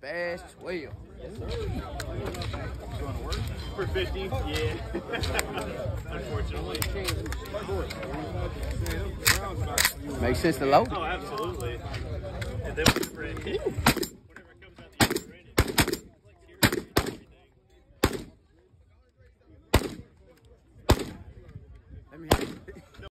Bass 12. For 50? Yeah. Unfortunately. Makes sense to load. Oh, absolutely. And then we're.